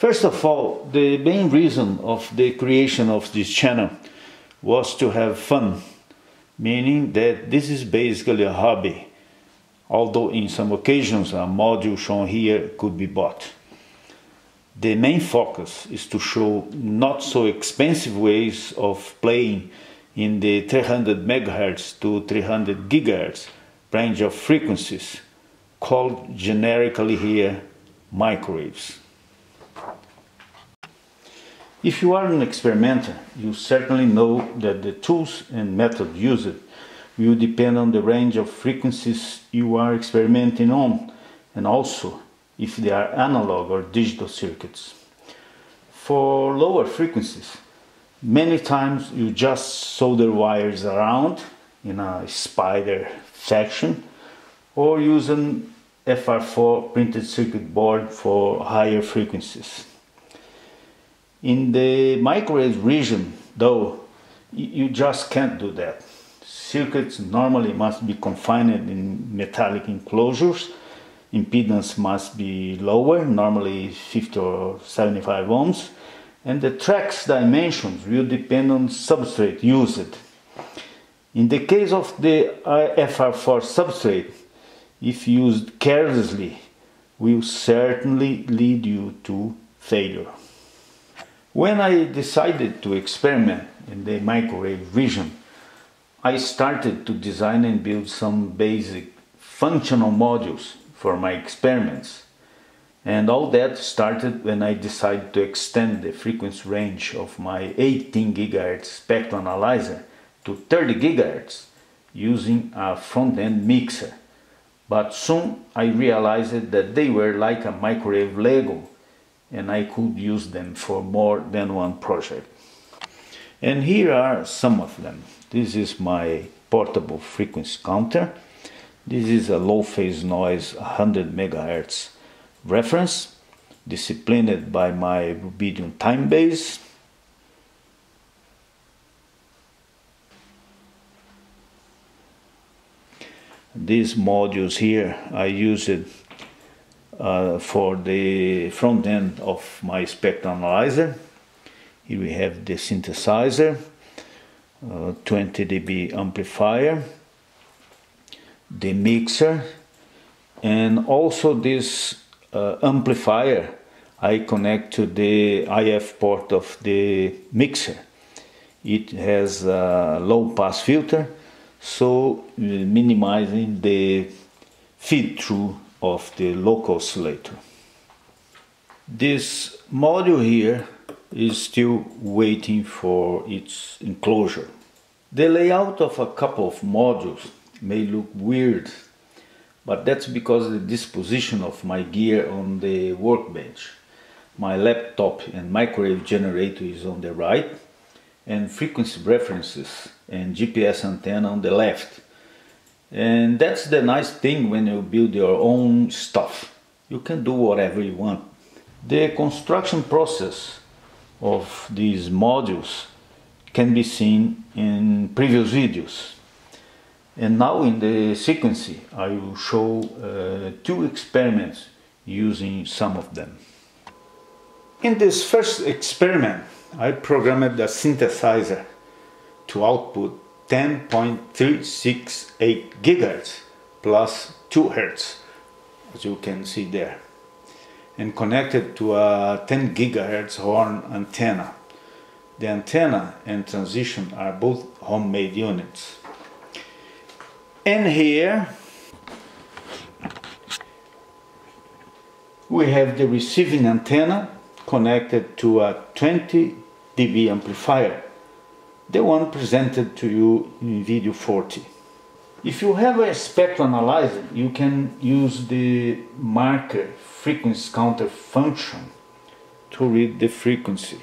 First of all, the main reason of the creation of this channel was to have fun, meaning that this is basically a hobby, although in some occasions a module shown here could be bought. The main focus is to show not so expensive ways of playing in the 300 MHz to 300 GHz range of frequencies, called generically here microwaves. If you are an experimenter, you certainly know that the tools and method used will depend on the range of frequencies you are experimenting on and also if they are analog or digital circuits. For lower frequencies, many times you just solder wires around in a spider fashion or use an FR4 printed circuit board for higher frequencies. In the microwave region, though, you just can't do that. Circuits normally must be confined in metallic enclosures. Impedance must be lower, normally 50 or 75 ohms, and the track's dimensions will depend on substrate used. In the case of the uh, FR4 substrate, if used carelessly, will certainly lead you to failure. When I decided to experiment in the microwave vision, I started to design and build some basic functional modules for my experiments. And all that started when I decided to extend the frequency range of my 18 GHz spectrum analyzer to 30 GHz using a front-end mixer. But soon I realized that they were like a microwave Lego and I could use them for more than one project. And here are some of them. This is my portable frequency counter. This is a low phase noise 100 megahertz reference disciplined by my rubidium time base. These modules here I use it uh, for the front end of my spectrum analyzer. Here we have the synthesizer, uh, 20 dB amplifier, the mixer, and also this uh, amplifier I connect to the IF port of the mixer. It has a low pass filter, so uh, minimizing the feed through of the local oscillator. This module here is still waiting for its enclosure. The layout of a couple of modules may look weird, but that's because the disposition of my gear on the workbench. My laptop and microwave generator is on the right, and frequency references and GPS antenna on the left and that's the nice thing when you build your own stuff. You can do whatever you want. The construction process of these modules can be seen in previous videos. And now in the sequence I will show uh, two experiments using some of them. In this first experiment I programmed a synthesizer to output 10.368 gigahertz plus 2 hertz as you can see there and connected to a 10 gigahertz horn antenna. The antenna and transition are both homemade units. And here we have the receiving antenna connected to a 20 dB amplifier the one presented to you in video 40. If you have a spectrum analyzer, you can use the marker frequency counter function to read the frequency.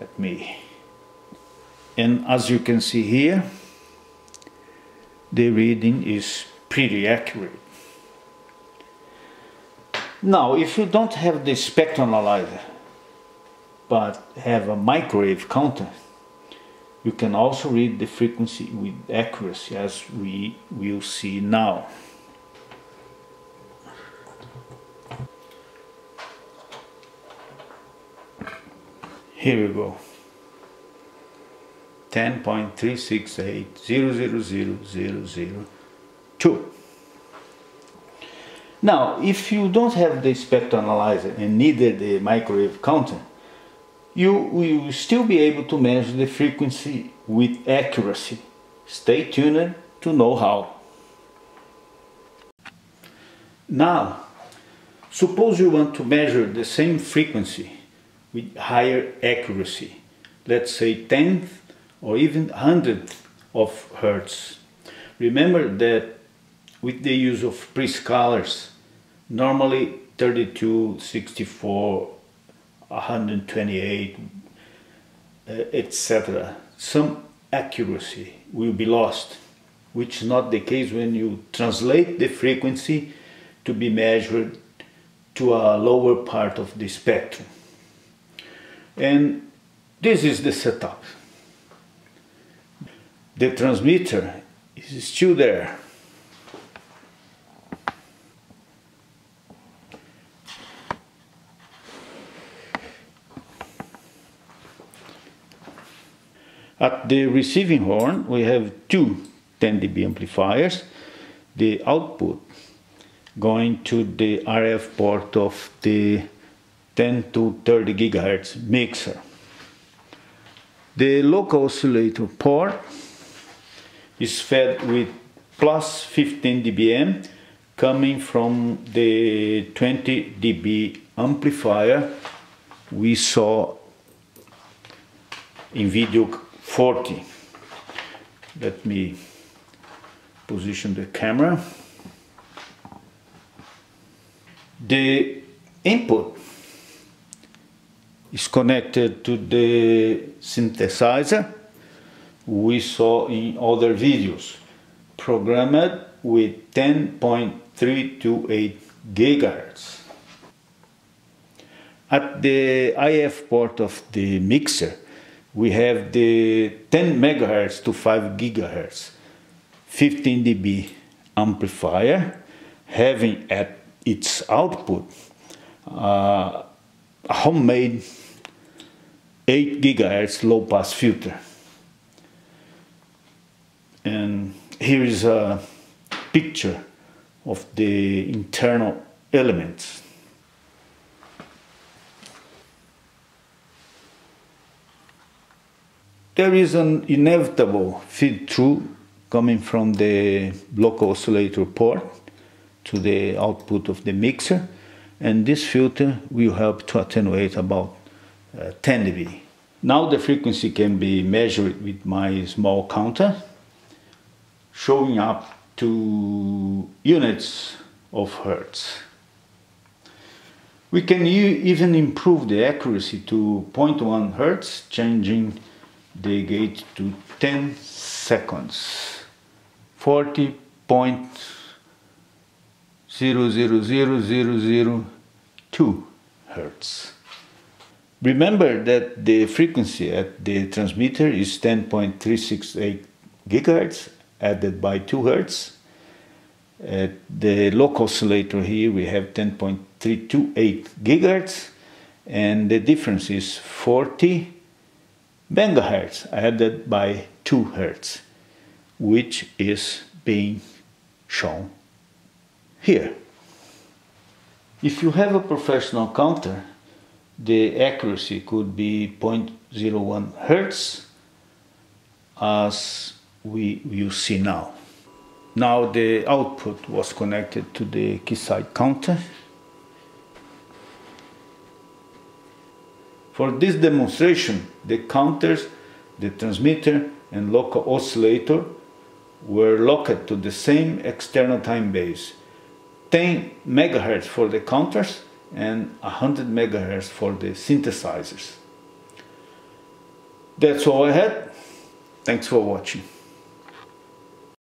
Let me. And as you can see here, the reading is pretty accurate. Now, if you don't have the spectrum analyzer, but have a microwave counter, you can also read the frequency with accuracy as we will see now. Here we go. 10.368000002. Now, if you don't have the spectral analyzer and neither the microwave counter, you will still be able to measure the frequency with accuracy. Stay tuned to know how. Now, suppose you want to measure the same frequency with higher accuracy, let's say tenth or even hundredth of hertz. Remember that with the use of pre-scalers, normally 32, 64, 128, uh, etc. Some accuracy will be lost, which is not the case when you translate the frequency to be measured to a lower part of the spectrum. And this is the setup. The transmitter is still there. At the receiving horn, we have two 10 dB amplifiers. The output going to the RF port of the 10 to 30 gigahertz mixer. The local oscillator port is fed with plus 15 dBm coming from the 20 dB amplifier we saw in video 40. Let me position the camera. The input is connected to the synthesizer we saw in other videos, programmed with 10.328 gigahertz. At the IF port of the mixer, we have the 10 megahertz to 5 gigahertz 15 dB amplifier having at its output uh, a homemade 8 gigahertz low pass filter. And here is a picture of the internal elements. There is an inevitable feed through coming from the local oscillator port to the output of the mixer and this filter will help to attenuate about uh, 10 dB. Now the frequency can be measured with my small counter showing up to units of hertz. We can even improve the accuracy to 0.1 hertz changing the get to 10 seconds. 40.000002 hertz. Remember that the frequency at the transmitter is 10.368 gigahertz added by 2 hertz. At the local oscillator here we have 10.328 gigahertz and the difference is 40 megahertz added by 2 hertz, which is being shown here. If you have a professional counter, the accuracy could be 0.01 hertz as we will see now. Now the output was connected to the Keysight counter For this demonstration, the counters, the transmitter and local oscillator were locked to the same external time base. 10 MHz for the counters and 100 MHz for the synthesizers. That's all I had. Thanks for watching.